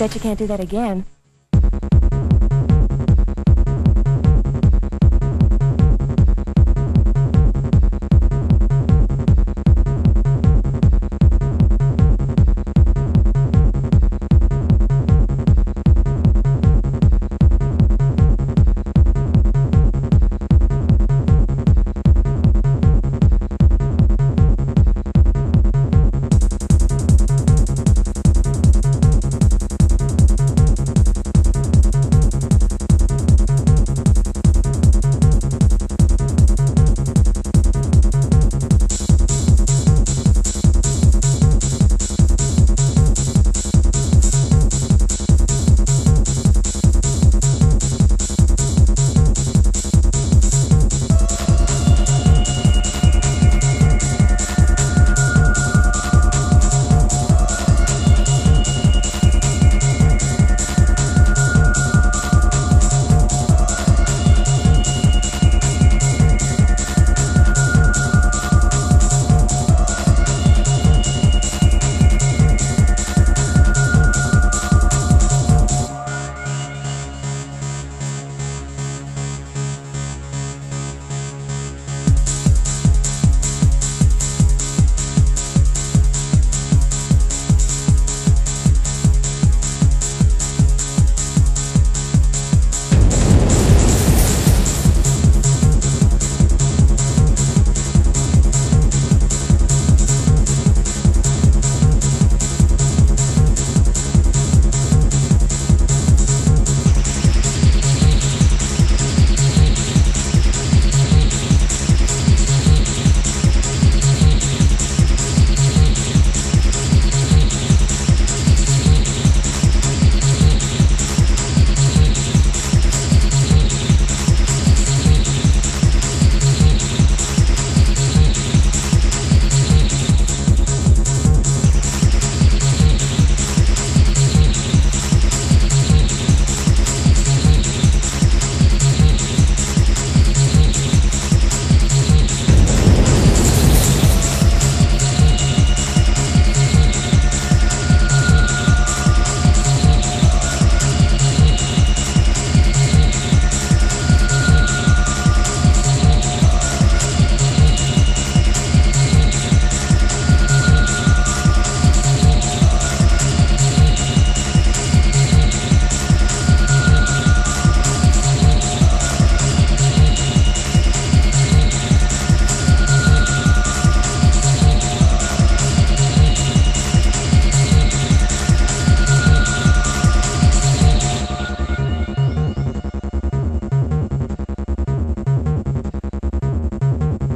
Bet you can't do that again.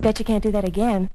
Bet you can't do that again.